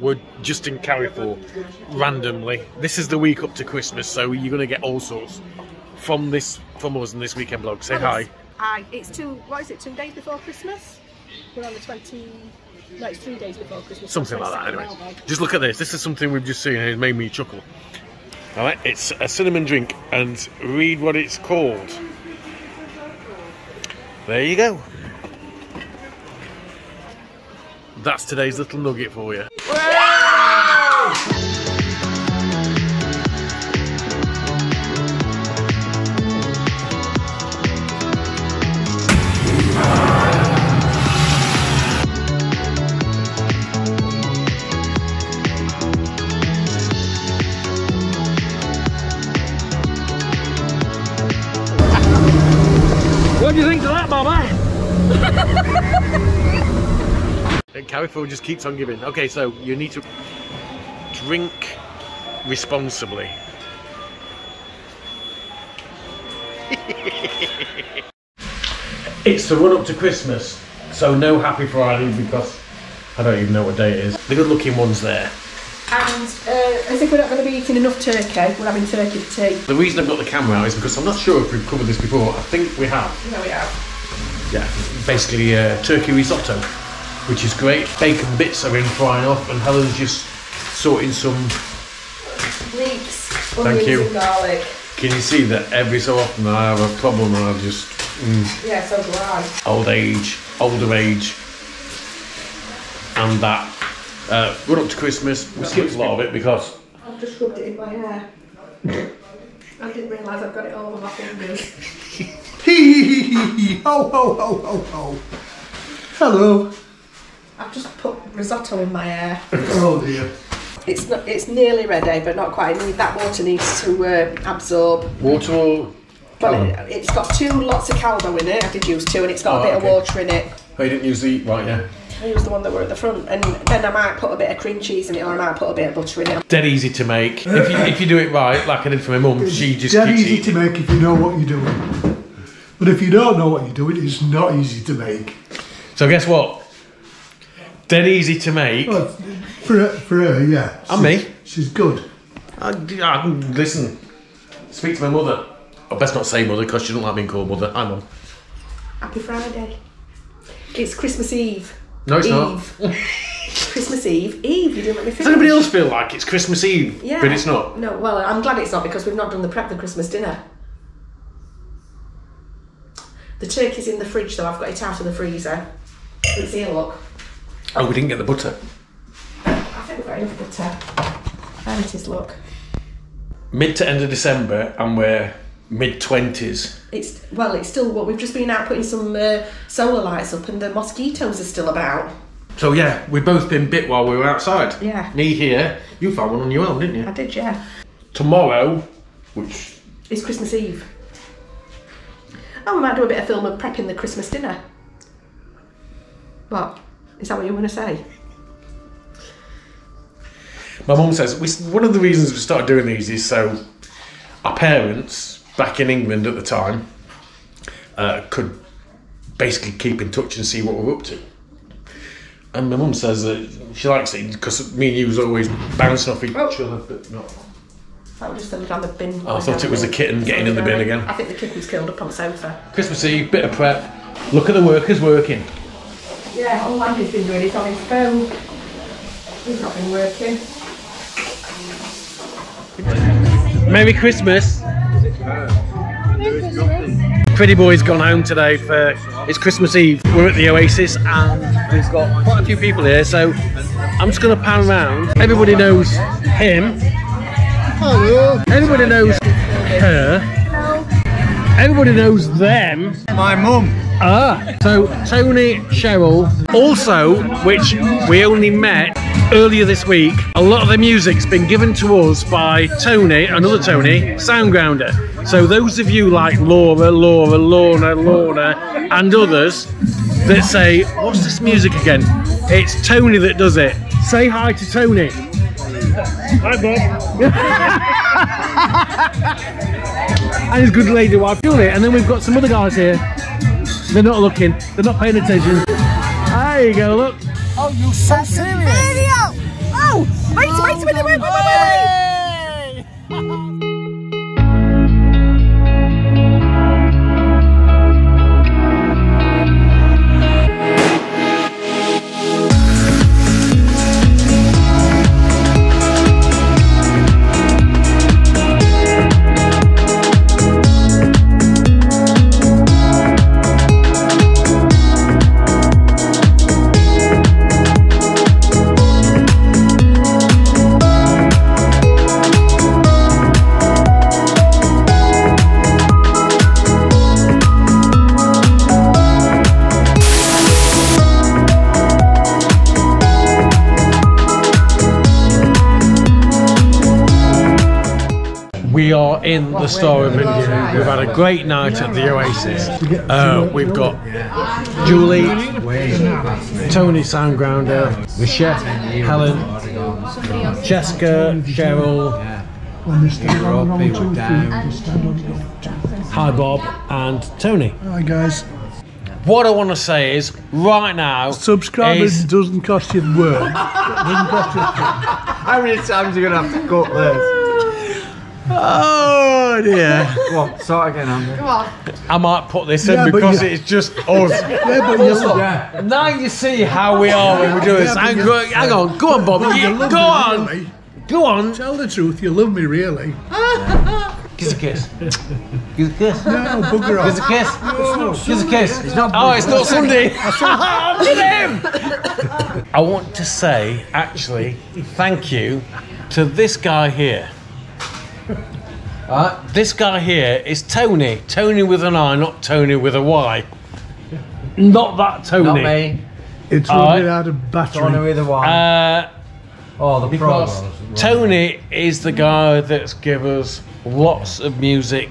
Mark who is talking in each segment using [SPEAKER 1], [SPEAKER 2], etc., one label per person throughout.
[SPEAKER 1] we're just in Carrefour randomly. This is the week up to Christmas, so you're going to get all sorts from this from us in this weekend blog. Say hi.
[SPEAKER 2] Hi. It's two. What is it? Two days before Christmas. We're on the twenty. No, it's three days before Christmas.
[SPEAKER 1] Something like that, anyway. Just look at this. This is something we've just seen and it made me chuckle. All right, it's a cinnamon drink, and read what it's called. There you go. That's today's little nugget for you. Do you think of that, Bobby? and Carrefour just keeps on giving. Okay, so you need to drink responsibly. it's the run up to Christmas, so no Happy Friday because I don't even know what day it is. The good looking one's there.
[SPEAKER 2] And uh, as if we're not going to be eating enough turkey, we're having turkey for tea.
[SPEAKER 1] The reason I've got the camera out is because I'm not sure if we've covered this before. I think we have.
[SPEAKER 2] No, we are.
[SPEAKER 1] Yeah, basically uh, turkey risotto, which is great. Bacon bits are in frying off, and Helen's just sorting some.
[SPEAKER 2] Leeks,
[SPEAKER 1] Thank you.
[SPEAKER 2] and garlic.
[SPEAKER 1] Can you see that every so often I have a problem and I just mm,
[SPEAKER 2] Yeah, so do I.
[SPEAKER 1] old age, older age, and that. Uh, run up to Christmas. We skipped a lot of it because
[SPEAKER 2] I've just rubbed it in my hair. I didn't realise I've got it all over my fingers.
[SPEAKER 3] Hee hee hee hee ho ho ho ho ho. Hello.
[SPEAKER 2] I've just put risotto in my hair.
[SPEAKER 3] Oh dear.
[SPEAKER 2] It's not, it's nearly ready, but not quite. Need that water needs to uh, absorb.
[SPEAKER 1] water or.
[SPEAKER 2] Well, it, it's got two lots of caldo in it. I did use two, and it's got
[SPEAKER 1] Oh,
[SPEAKER 2] a bit
[SPEAKER 1] okay.
[SPEAKER 2] of water in it.
[SPEAKER 1] Oh, you didn't use the right, yeah.
[SPEAKER 2] I was the one that were at the front, and then I might put a bit of cream cheese in it, or I might put a bit of butter in it.
[SPEAKER 1] Dead easy to make. If you, if you do it right, like I did for my mum, she just
[SPEAKER 3] Dead
[SPEAKER 1] keeps
[SPEAKER 3] easy
[SPEAKER 1] eating.
[SPEAKER 3] to make if you know what you're doing. But if you don't know what you're doing, it's not easy to make.
[SPEAKER 1] So guess what? Dead easy to make.
[SPEAKER 3] Well, for her, for her, yeah.
[SPEAKER 1] And me.
[SPEAKER 3] She's good.
[SPEAKER 1] I, I listen. Speak to my mother. I best not say mother because she doesn't like being called mother. Hi mum.
[SPEAKER 2] Happy Friday. It's Christmas Eve.
[SPEAKER 1] No, it's not.
[SPEAKER 2] Christmas Eve. Eve, you didn't let me finish.
[SPEAKER 1] Does anybody else feel like it's Christmas Eve?
[SPEAKER 2] Yeah.
[SPEAKER 1] But it's not.
[SPEAKER 2] No, well, I'm glad it's not because we've not done the prep for Christmas dinner. The turkey's in the fridge though, I've got it out of the freezer. It's here, look.
[SPEAKER 1] Oh, we didn't get the butter.
[SPEAKER 2] I think we've got enough butter. There it is, look.
[SPEAKER 1] Mid to end of December, and we're mid twenties.
[SPEAKER 2] It's well, it's still what we've just been out putting some uh, solar lights up, and the mosquitoes are still about.
[SPEAKER 1] So yeah, we've both been bit while we were outside.
[SPEAKER 2] Yeah.
[SPEAKER 1] Me here. You found one on your own, didn't you?
[SPEAKER 2] I did, yeah.
[SPEAKER 1] Tomorrow, which
[SPEAKER 2] is Christmas Eve. Oh, we might do a bit of film of prepping the Christmas dinner. What? Is that what you want to say?
[SPEAKER 1] My mum says we, one of the reasons we started doing these is so our parents back in England at the time uh, could basically keep in touch and see what we're up to. And my mum says that she likes it because me and you was always bouncing off each
[SPEAKER 2] Oh.
[SPEAKER 1] other, but not.
[SPEAKER 2] That was just down the bin.
[SPEAKER 1] Oh, I thought it was the kitten getting in the bin again.
[SPEAKER 2] I think the kitten was curled up on the sofa.
[SPEAKER 1] Christmas Eve, bit of prep. Look at the workers working.
[SPEAKER 2] Yeah, all Andy's been doing is on his phone. He's not been working.
[SPEAKER 1] Merry Christmas. Pretty Boy's gone home today for it's Christmas Eve. We're at the Oasis and we've got quite a few people here, so I'm just gonna pan around. Everybody knows him. Hello. Everybody knows her. Hello. Everybody knows them.
[SPEAKER 4] My mum.
[SPEAKER 1] Ah, so Tony Cheryl, also, which we only met earlier this week, a lot of the music's been given to us by Toni, another Toni, Soundgrounder. So those of you like Laura, Laura, Lorna, Lorna, and others that say, what's this music again? It's Toni that does it. Say hi to Toni. Hi Bob. and his good lady wife, Julie. And then we've got some other guys here. They're not looking. They're not paying attention. There you go. Look.
[SPEAKER 4] Oh, you so serious?
[SPEAKER 1] The Star of India. We've had a great night at the Oasis. Uh, we've got Julie, Toni Soundgrounder, the chef, Helen, Jessica, Cheryl,
[SPEAKER 3] When they stand on one, two, three, they stand on one, two.
[SPEAKER 1] Hi Bob, and Tony.
[SPEAKER 3] Hi guys.
[SPEAKER 1] What I want to say is, right now,
[SPEAKER 3] Subscribing
[SPEAKER 1] is-
[SPEAKER 3] doesn't cost you the word. doesn't cost you.
[SPEAKER 4] How many times are you gonna have to cut this?
[SPEAKER 1] Oh dear.
[SPEAKER 4] Go on, start again, Andy. Come on.
[SPEAKER 1] I might put this in
[SPEAKER 3] Yeah, but
[SPEAKER 1] because
[SPEAKER 3] you-
[SPEAKER 1] it's just us.
[SPEAKER 3] Yeah, but you
[SPEAKER 4] Yeah.
[SPEAKER 1] now you see how we are when we do this.
[SPEAKER 3] Yeah, but
[SPEAKER 1] Hang,
[SPEAKER 3] you-
[SPEAKER 1] on, hang on, go on, Bob.
[SPEAKER 3] you
[SPEAKER 1] You-
[SPEAKER 3] love
[SPEAKER 1] go
[SPEAKER 3] me,
[SPEAKER 1] on,
[SPEAKER 3] really.
[SPEAKER 1] go on.
[SPEAKER 3] Tell the truth, you love me really.
[SPEAKER 1] Kiss a kiss. Kiss a kiss.
[SPEAKER 3] No, bugger
[SPEAKER 1] Kiss a
[SPEAKER 3] off.
[SPEAKER 1] kiss. Kiss a kiss. It's not. Oh, it's not Sunday. Look at him. I want to say, actually, thank you to this guy here. Uh, this guy here is Toni. Toni with an I, not Tony with a Y. Not that Tony.
[SPEAKER 4] Not me.
[SPEAKER 3] It's
[SPEAKER 1] All
[SPEAKER 3] running
[SPEAKER 1] right.
[SPEAKER 3] out of
[SPEAKER 4] Tony with a one.
[SPEAKER 1] Uh,
[SPEAKER 4] oh, the
[SPEAKER 1] because
[SPEAKER 4] promos.
[SPEAKER 1] Toni is the guy that's given us lots of music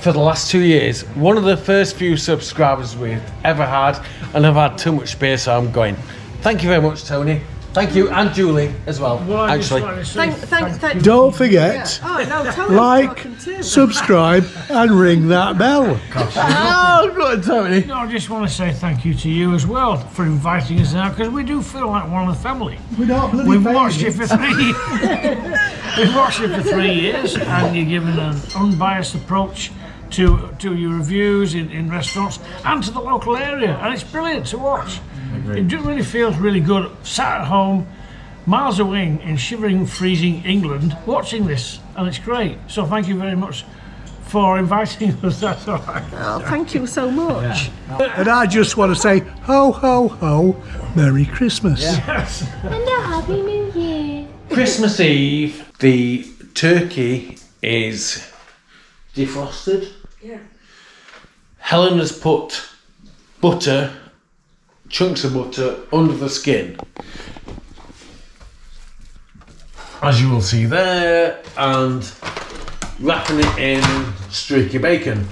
[SPEAKER 1] for the last two years. One of the first few subscribers we've ever had, and I've had too much space, so I'm going. Thank you very much, Toni. Thank you, and Julie as well. actually,
[SPEAKER 2] Thank, thank, thank.
[SPEAKER 3] Don't forget,
[SPEAKER 2] Oh no, Tony's
[SPEAKER 3] like, subscribe, and ring that bell.
[SPEAKER 1] oh, go on, Tony.
[SPEAKER 5] No, I just want to say thank you to you as well for inviting us out because we do feel like one of the family.
[SPEAKER 3] We're not bloody
[SPEAKER 5] We've
[SPEAKER 3] paying
[SPEAKER 5] watched
[SPEAKER 3] you.
[SPEAKER 5] for three. We've watched it for three years, and you're giving an unbiased approach to to your reviews in, in restaurants and to the local area, and it's brilliant to watch. It do- really feels really good. Sat at home, miles away in shivering, freezing England, watching this, and it's great. So thank you very much for inviting us. That's all right.
[SPEAKER 2] Oh, thank you so much.
[SPEAKER 3] And I just want to say, ho, ho, ho, Merry Christmas. Yes.
[SPEAKER 6] And a Happy New Year.
[SPEAKER 1] Christmas Eve, the turkey is defrosted.
[SPEAKER 2] Yeah.
[SPEAKER 1] Helen has put butter, chunks of butter, under the skin. As you will see there, and wrapping it in streaky bacon.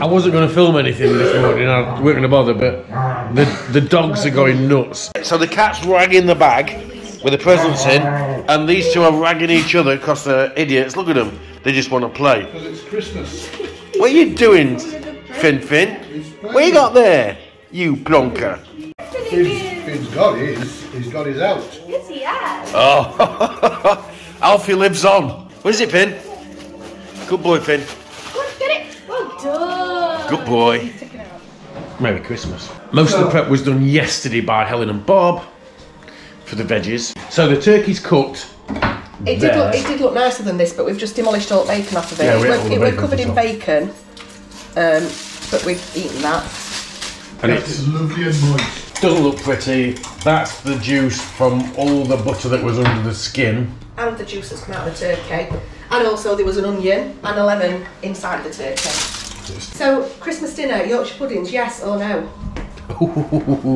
[SPEAKER 1] I wasn't going to film anything this morning, I wasn't going to bother, but the, the dogs are going nuts. So the cat's ragging the bag with the presents oh. in, and these two are ragging each other because they're idiots. Look at them, they just want to play.
[SPEAKER 3] Because it's Christmas.
[SPEAKER 1] What are you doing, Fin Fin? What you got there, you plonker?
[SPEAKER 3] Finn's got his. He's got his out.
[SPEAKER 6] Yes, he has.
[SPEAKER 1] Oh, Alfie lives on. What is it, Finn? Good boy, Finn.
[SPEAKER 6] Good, get it. Well done.
[SPEAKER 1] Good boy. Merry Christmas. Most of the prep was done yesterday by Helen and Bob for the veggies. So the turkey's cooked.
[SPEAKER 2] It did, look, it did look nicer than this, but we've just demolished all the bacon off of it.
[SPEAKER 1] Yeah, we ate
[SPEAKER 2] were,
[SPEAKER 1] all the
[SPEAKER 2] it were covered in bacon, um, but we've eaten that.
[SPEAKER 1] And it
[SPEAKER 3] It's lovely and moist.
[SPEAKER 1] Doesn't look pretty. That's the juice from all the butter that was under the skin.
[SPEAKER 2] And the juice that's come out of the turkey. And also there was an onion and a lemon inside the turkey. So, Christmas dinner, Yorkshire puddings, yes or no?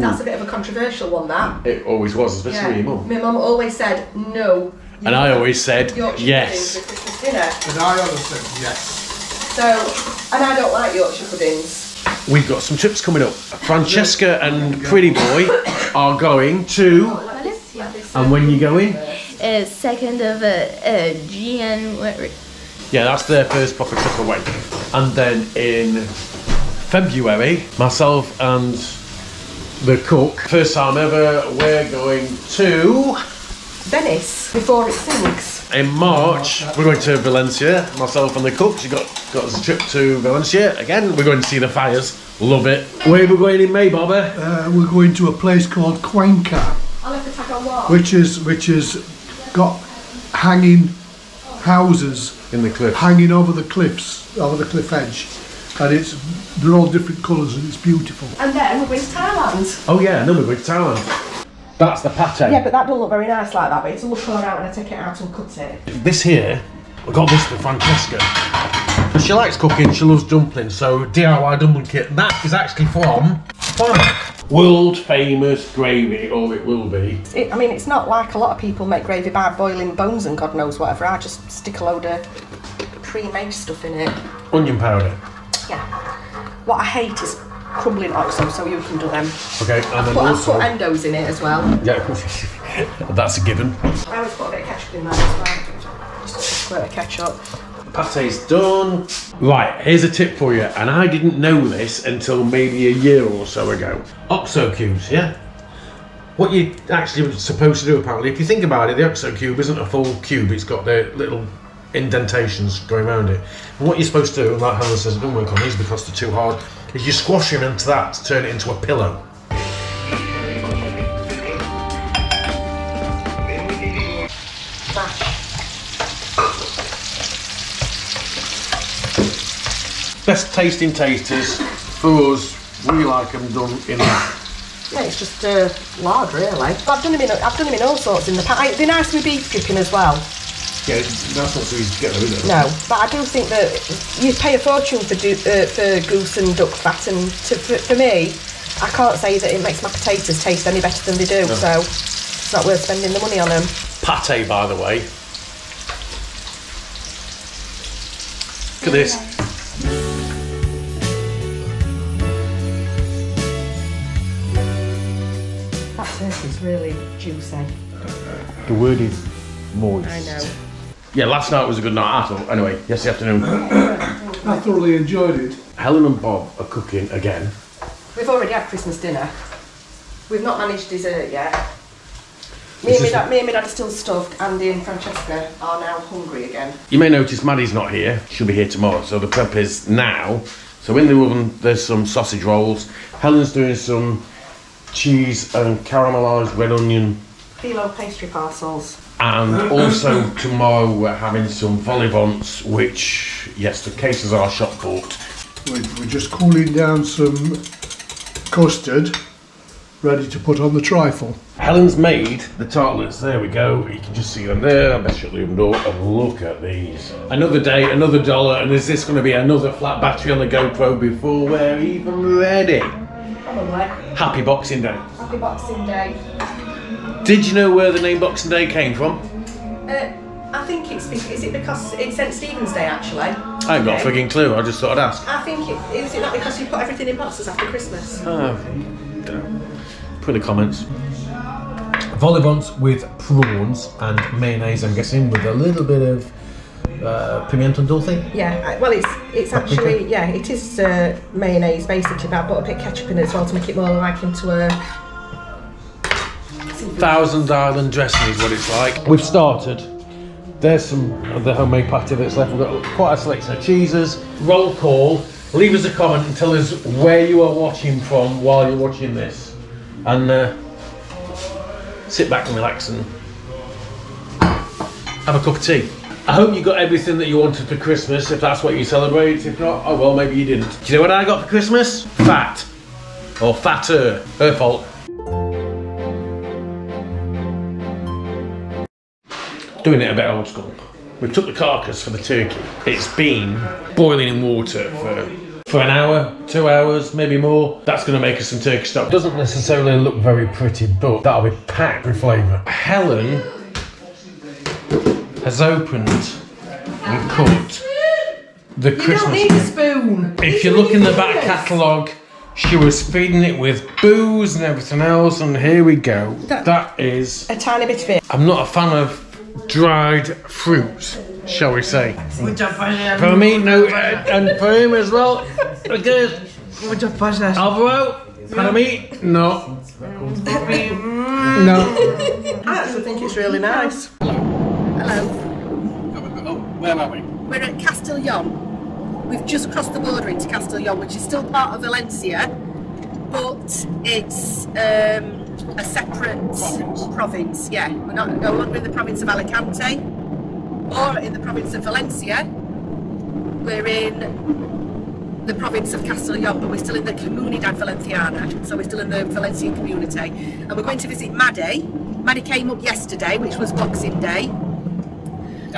[SPEAKER 2] That's a bit of a controversial one, that.
[SPEAKER 1] It always was, especially
[SPEAKER 2] Yeah.
[SPEAKER 1] your mum.
[SPEAKER 2] My mum always said no.
[SPEAKER 1] And I always said
[SPEAKER 2] Yorkshire
[SPEAKER 1] yes.
[SPEAKER 2] puddings with Christmas dinner.
[SPEAKER 3] And I always said yes.
[SPEAKER 2] So, and I don't like Yorkshire puddings.
[SPEAKER 1] We've got some trips coming up. Francesca and Pretty Boy are going to. And when you going?
[SPEAKER 6] Uh, second of uh, uh, January.
[SPEAKER 1] Yeah, that's their first proper trip away. And then in February, myself and the cook, first time ever, we're going to.
[SPEAKER 2] Venice before it sinks.
[SPEAKER 1] In March, we're going to Valencia. Myself and the cook. She got got us a trip to Valencia again. We're going to see the fires. Love it. Where are we going in May, Bobby?
[SPEAKER 3] Uh, we're going to a place called Cuenca,
[SPEAKER 2] I'll have to tag on what?
[SPEAKER 3] which is which is got hanging houses
[SPEAKER 1] In the cliff.
[SPEAKER 3] hanging over the cliffs, over the cliff edge, and it's they're all different colours and it's beautiful.
[SPEAKER 2] And then we're going to Thailand.
[SPEAKER 1] Oh yeah, no, we're going to Thailand. That's the pate.
[SPEAKER 2] Yeah, but that don't look very nice like that, but it's a look all right when I take it out and cut it.
[SPEAKER 1] This here, I got this for Francesca. She likes cooking, she loves dumplings, so DIY dumpling kit. That is actually from Farmac. World famous gravy, or it will be.
[SPEAKER 2] it. I mean, it's not like a lot of people make gravy by boiling bones and God knows whatever. I just stick a load of pre-made stuff in it.
[SPEAKER 1] Onion powder.
[SPEAKER 2] Yeah. What I hate is crumbling oxo, so you can do them.
[SPEAKER 1] Okay, and then
[SPEAKER 2] But I've put Hendo's in it as well.
[SPEAKER 1] Yeah, that's a given.
[SPEAKER 2] I always put a bit of ketchup in there as well. Just a squirt of ketchup.
[SPEAKER 1] Pate's done. Right, here's a tip for you, and I didn't know this until maybe a year or so ago. Oxo cubes, yeah? What you're actually were supposed to do, apparently, if you think about it, the Oxo cube isn't a full cube, it's got the little indentations going around it. And what you're supposed to do, and like Helen says, it don't work on these because they're too hard, is you squash them into that to turn it into a pillow. Best tasting tasters for us, we like them done in
[SPEAKER 2] Yeah, it's just uh, lard really. I've done them in I've done them in all sorts in the past. They're nice with beef dripping as well.
[SPEAKER 1] Yeah, that's not so easy to get though, is it?
[SPEAKER 2] No, but I do think that you pay a fortune for do, uh, for goose and duck fat, and to, for, for me, I can't say that it makes my potatoes taste any better than they do. So it's not worth spending the money on them.
[SPEAKER 1] Pate, by the way. Look at this.
[SPEAKER 2] That turkey's really juicy.
[SPEAKER 1] The word is moist.
[SPEAKER 2] I know.
[SPEAKER 1] Yeah, last night was a good night. I thought. Anyway, yesterday afternoon,
[SPEAKER 3] I thoroughly enjoyed it.
[SPEAKER 1] Helen and Bob are cooking again.
[SPEAKER 2] We've already had Christmas dinner. We've not managed dessert yet. Me and, my
[SPEAKER 1] is-
[SPEAKER 2] dad, me and my dad are still stuffed. Andy and Francesca are now hungry again.
[SPEAKER 1] You may notice Maddie's not here. She'll be here tomorrow. So the prep is now. So in the oven, there's some sausage rolls. Helen's doing some cheese and caramelised red onion.
[SPEAKER 2] Filo pastry parcels.
[SPEAKER 1] And also tomorrow we're having some vol-au-vents, which yes, the cases are shop bought.
[SPEAKER 3] We're, we're just cooling down some custard, ready to put on the trifle.
[SPEAKER 1] Helen's made the tartlets. There we go. You can just see them there. I best shut the oven door. And look at these. Another day, another dollar. And is this going to be another flat battery on the GoPro before we're even ready?
[SPEAKER 2] Probably.
[SPEAKER 1] Happy Boxing Day.
[SPEAKER 2] Happy Boxing Day.
[SPEAKER 1] Did you know where the name Boxing Day came from?
[SPEAKER 2] Uh, I think it's bec- is it because it's St Stephen's Day actually?
[SPEAKER 1] I ain't got a frigging clue. I just thought I'd ask.
[SPEAKER 2] I think it is it not because you put everything in boxes after Christmas?
[SPEAKER 1] Oh. Put in the comments. Vol-au-vents with prawns and mayonnaise, I'm guessing, with a little bit of uh, pimiento dulce.
[SPEAKER 2] Yeah, well it's it's
[SPEAKER 1] Paprika?
[SPEAKER 2] actually yeah it is uh, mayonnaise basically, but I put a bit of ketchup in it as well to make it more like into a.
[SPEAKER 1] Thousand Island dressing is what it's like. We've started. There's some of the homemade pate that's left. We've got quite a selection of cheeses. Roll call. Leave us a comment and tell us where you are watching from while you're watching this. And uh, sit back and relax and have a cup of tea. I hope you got everything that you wanted for Christmas, if that's what you celebrate. If not, oh well, maybe you didn't. Do you know what I got for Christmas? Fat. Or fatter. Her fault. Doing it a bit old school. We took the carcass for the turkey. It's been boiling in water for for an hour, two hours, maybe more. That's going to make us some turkey stock. Doesn't necessarily look very pretty, but that'll be packed with flavour. Helen has opened and cut the
[SPEAKER 2] You don't
[SPEAKER 1] Christmas.
[SPEAKER 2] need a spoon.
[SPEAKER 1] If you look in the back catalogue, she was feeding it with booze and everything else, and here we go.
[SPEAKER 2] That-
[SPEAKER 1] that is
[SPEAKER 2] a tiny bit of it.
[SPEAKER 1] I'm not a fan of dried fruit, shall we say.
[SPEAKER 5] Muchas gracias.
[SPEAKER 1] For me, no, and for him as well. Because
[SPEAKER 5] Muchas gracias.
[SPEAKER 1] Alvaro, para me, no. No.
[SPEAKER 2] I actually think it's really nice. Hello.
[SPEAKER 1] Oh, where are we?
[SPEAKER 2] We're at Castellon. We've just crossed the border into Castellon, which is still part of Valencia, but it's um, a separate province. Yeah, we're not no longer in the province of Alicante or in the province of Valencia. We're in the province of Castellon, but we're still in the Comunidad Valenciana, so we're still in the Valencian community. And we're going to visit Maddie. Maddie came up yesterday, which was Boxing Day.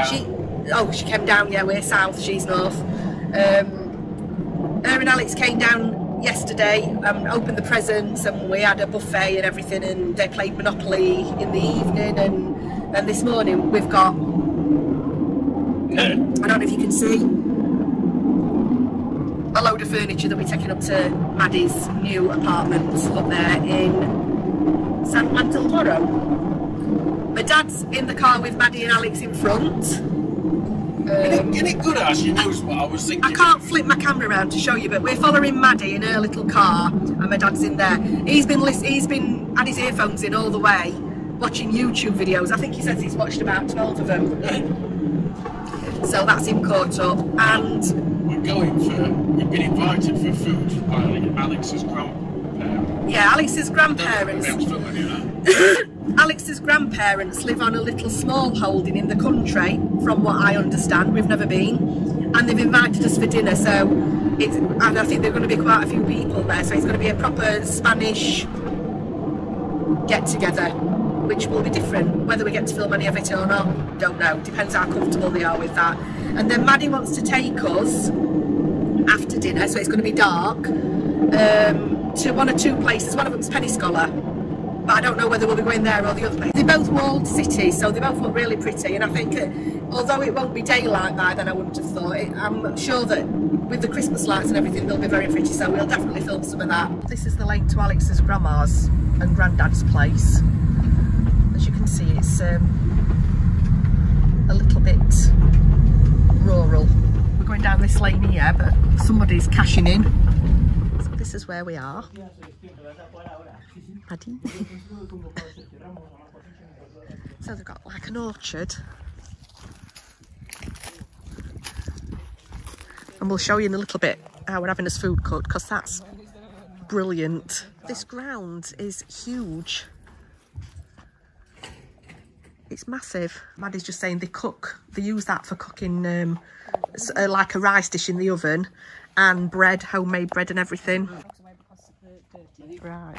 [SPEAKER 2] She, oh, she came down. Yeah, we're south. She's north. Um, her and Alex came down yesterday and opened the presents, and we had a buffet and everything, and they played Monopoly in the evening. And and this morning we've got I don't know if you can see a load of furniture that we're taking up to Maddie's new apartment up there in San Juan del Moro. My dad's in the car with Maddie and Alex in front.
[SPEAKER 1] Isn't um, it good as you knows what I was thinking?
[SPEAKER 2] I can't flip my camera around to show you, but we're following Maddie in her little car, and my dad's in there. He's been he's been had his earphones in all the way, watching YouTube videos. I think he says he's watched about twelve of them. So that's him caught up, and
[SPEAKER 1] We're going for. We've been invited for food by Alex's grandparents.
[SPEAKER 2] Yeah, Alex's grandparents. Alex's grandparents live on a little small holding in the country, from what I understand. We've never been, and they've invited us for dinner. So, it's, and I think there are going to be quite a few people there. So it's going to be a proper Spanish get together, which will be different. Whether we get to film any of it or not, don't know. Depends how comfortable they are with that. And then Maddie wants to take us after dinner, so it's going to be dark, um, to one or two places. One of them's Peñíscola, but I don't know whether we'll be going there or the other place. They're both walled cities, so they both look really pretty. And I think, uh, although it won't be daylight by then, I wouldn't have thought it. I'm sure that with the Christmas lights and everything, they'll be very pretty. So we'll definitely film some of that. This is the lane to Alex's grandma's and granddad's place. As you can see, it's um, a little bit rural. We're going down this lane here, but somebody's cashing in. This is where we are. Paddy. so they've got like an orchard. And we'll show you in a little bit how we're having this food court because that's brilliant. This ground is huge. It's massive. Maddie's just saying they cook, they use that for cooking um, uh, like a rice dish in the oven and bread, homemade bread and everything. Right.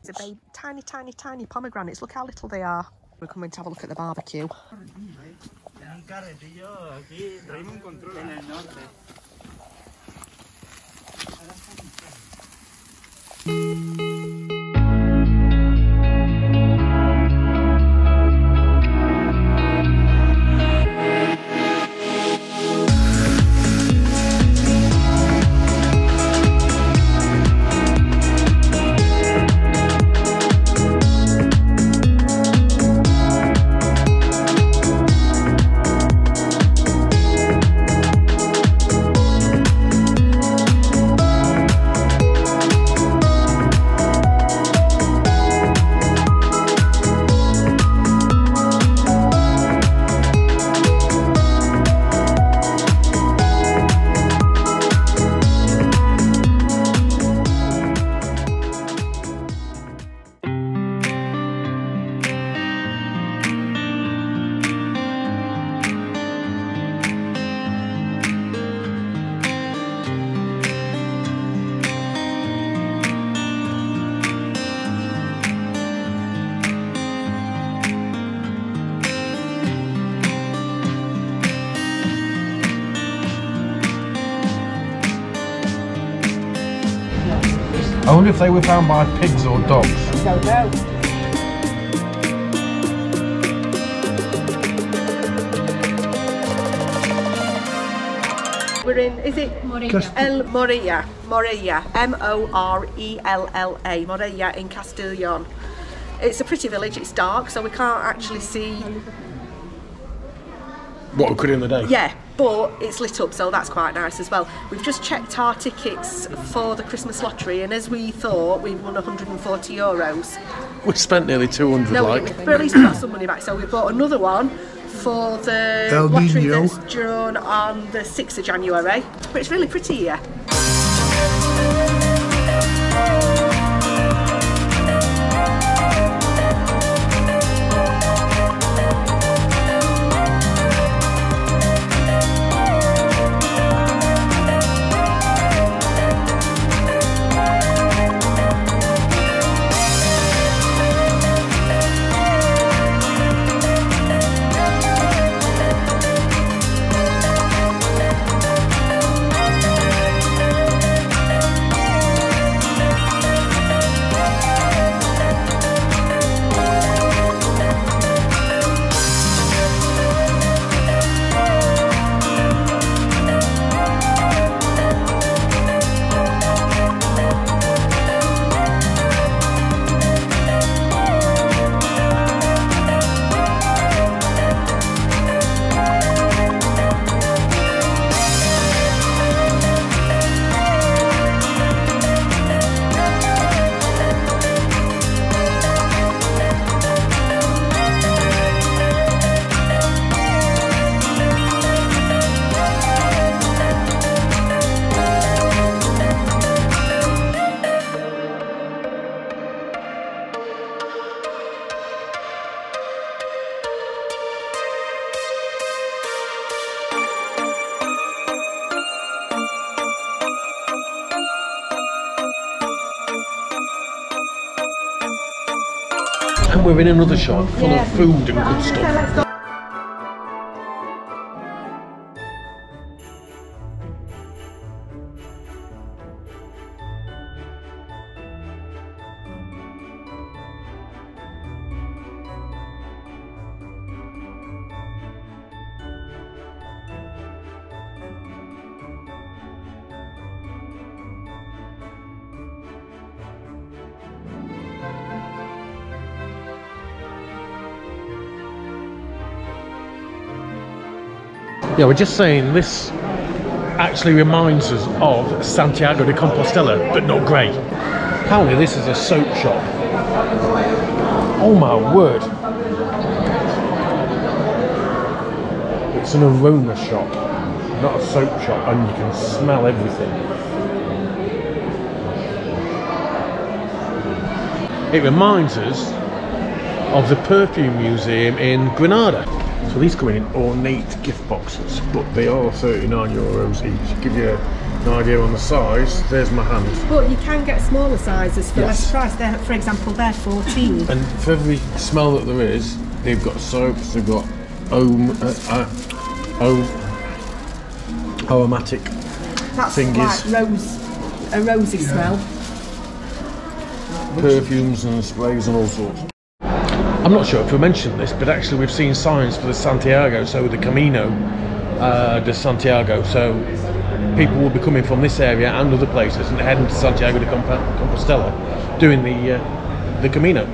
[SPEAKER 2] It's a babe, tiny, tiny, tiny pomegranates. Look how little they are. We're coming to have a look at the barbecue.
[SPEAKER 1] I wonder if they were found by pigs or dogs.
[SPEAKER 2] Don't know. We're in, is it El Morella? Morella. M O R E L L A. Morella in Castellon. It's a pretty village, it's dark, so we can't actually see.
[SPEAKER 1] What we could in the day.
[SPEAKER 2] Yeah, but it's lit up, so that's quite nice as well. We've just checked our tickets for the Christmas lottery, and as we thought, we've won 140 euros.
[SPEAKER 1] We spent nearly 200
[SPEAKER 2] No,
[SPEAKER 1] like.
[SPEAKER 2] we, but at least we got some money back. So we bought another one for the
[SPEAKER 3] El
[SPEAKER 2] lottery
[SPEAKER 3] Nino.
[SPEAKER 2] that's drawn on the 6th of January. But it's really pretty here.
[SPEAKER 1] We're in another shop full of food and good stuff. Yeah, we're just saying this actually reminds us of Santiago de Compostela, but not grey. Apparently, this is a soap shop. Oh my word! It's an aroma shop, not a soap shop, and you can smell everything. It reminds us of the perfume museum in Granada. So these come in ornate gift boxes, but they are 39 euros each. Give you an idea on the size. There's my hand.
[SPEAKER 2] But you can get smaller sizes for
[SPEAKER 1] Yes.
[SPEAKER 2] less price. They're, for example, they're 14.
[SPEAKER 1] And for every smell that there is, they've got soaps, they've got om, uh, uh, o- aromatic.
[SPEAKER 2] That's
[SPEAKER 1] thing
[SPEAKER 2] like
[SPEAKER 1] is-
[SPEAKER 2] rose, a rosy smell.
[SPEAKER 1] perfumes and sprays and all sorts. I'm not sure if we mentioned this, but actually we've seen signs for the Santiago, so the Camino uh, de Santiago. So people will be coming from this area and other places and heading to Santiago de Compostela, doing the uh, the Camino.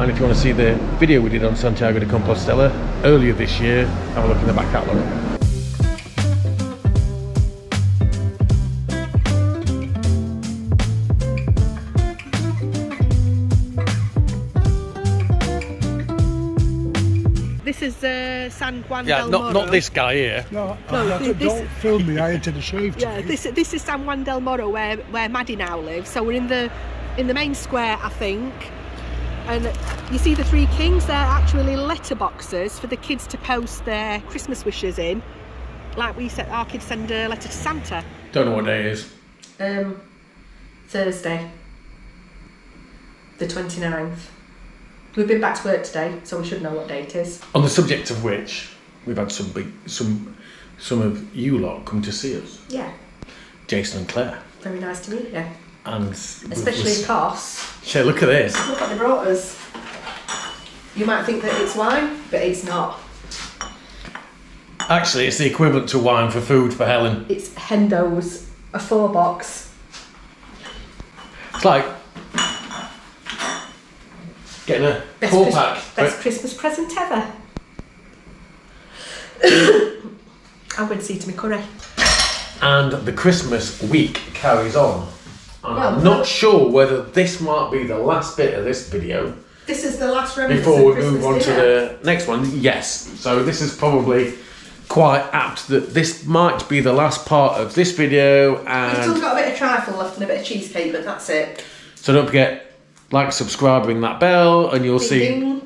[SPEAKER 1] And if you want to see the video we did on Santiago de Compostela earlier this year, have a look in the back catalogue.
[SPEAKER 2] Uh, San Juan
[SPEAKER 1] Yeah,
[SPEAKER 2] del
[SPEAKER 1] not
[SPEAKER 2] Moro.
[SPEAKER 1] not this guy here.
[SPEAKER 3] No,
[SPEAKER 2] No,
[SPEAKER 3] I- I-
[SPEAKER 2] this-
[SPEAKER 3] don't film me. I entered a shave.
[SPEAKER 2] Yeah, this this is San Juan del Moro where where Maddie now lives. So we're in the in the main square, I think. And you see the three kings. They're actually letterboxes for the kids to post their Christmas wishes in. Like we said, our kids send a letter to Santa.
[SPEAKER 1] Don't know what day it is.
[SPEAKER 2] Um, Thursday, the 29th. We've been back to work today, so we should know what date it is.
[SPEAKER 1] On the subject of which, we've had some big, some some of you lot come to see us,
[SPEAKER 2] Yeah,
[SPEAKER 1] Jason and Claire,
[SPEAKER 2] very nice to meet you.
[SPEAKER 1] and
[SPEAKER 2] Especially Cos.
[SPEAKER 1] Share, look at this.
[SPEAKER 2] Look what they brought us. You might think that it's wine, but it's not.
[SPEAKER 1] Actually, it's the equivalent to wine for food for Helen.
[SPEAKER 2] It's Hendo's, a four box.
[SPEAKER 1] It's like getting a
[SPEAKER 2] Best,
[SPEAKER 1] four pack.
[SPEAKER 2] best Christmas present ever. I'm going to see to my curry.
[SPEAKER 1] And the Christmas week carries on.
[SPEAKER 2] Well,
[SPEAKER 1] I'm not sure whether this might be the last bit of this video
[SPEAKER 2] This is the last remnants
[SPEAKER 1] before we
[SPEAKER 2] Christmas
[SPEAKER 1] move on to the next one. Yes, so this is probably quite apt that this might be the last part of this video. And We've
[SPEAKER 2] still got a bit of trifle left and a bit of cheesecake, but that's it.
[SPEAKER 1] so don't forget, like, subscribe, ring that bell, and you'll see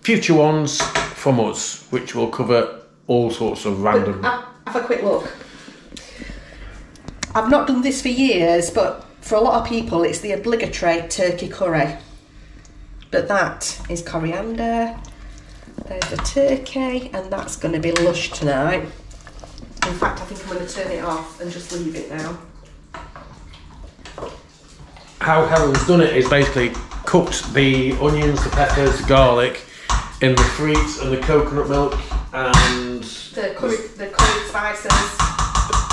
[SPEAKER 1] future ones from us, which will cover all sorts of random.
[SPEAKER 2] Have, have a quick look. I've not done this for years, but for a lot of people, it's the obligatory turkey curry. But that is coriander. There's the turkey, and that's going to be lush tonight. In fact, I think I'm going to turn it off and just leave it now.
[SPEAKER 1] How Helen's done it is basically cooked the onions, the peppers, the garlic in the fruits and the coconut milk and
[SPEAKER 2] The curry, the curry spices.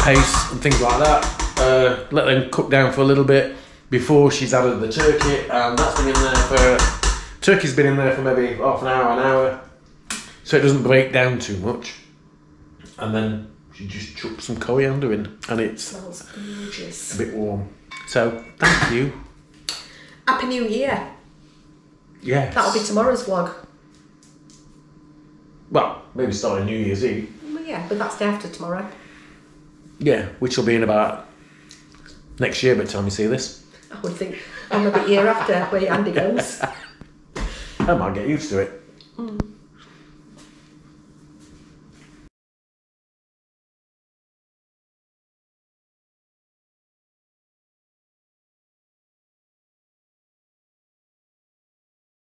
[SPEAKER 1] paste and things like that. Uh, let them cook down for a little bit before she's added the turkey, and that's been in there for. Turkey's been in there for maybe half an hour, an hour, so it doesn't break down too much. And then she just chucks some coriander in, and it's
[SPEAKER 2] Smells gorgeous.
[SPEAKER 1] a bit warm. So thank you.
[SPEAKER 2] Happy New Year.
[SPEAKER 1] Yeah.
[SPEAKER 2] That'll be tomorrow's vlog.
[SPEAKER 1] Well, maybe starting New Year's Eve.
[SPEAKER 2] Well, yeah, but that's day after tomorrow.
[SPEAKER 1] Yeah, which will be in about next year by the time you see this.
[SPEAKER 2] I would think. Or maybe year after, where Andy goes.
[SPEAKER 1] I might get used to it.